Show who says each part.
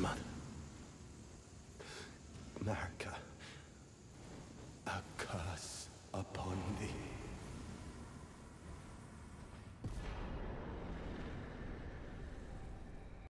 Speaker 1: Mother. America.